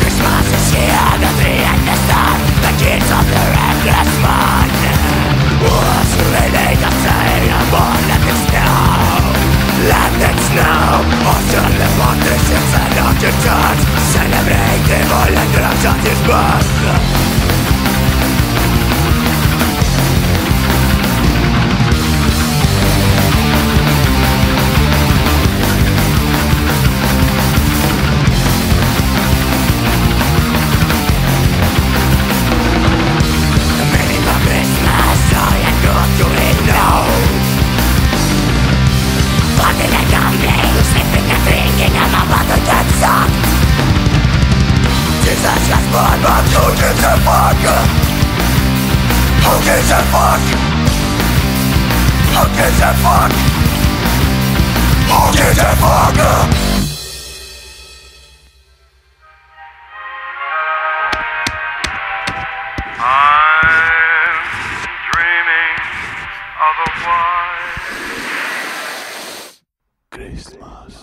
Christmas is here, the end is done The kids of the reckless mind gives a fuck? Who gives a fuck? Who gives a fuck? I'm dreaming Christmas.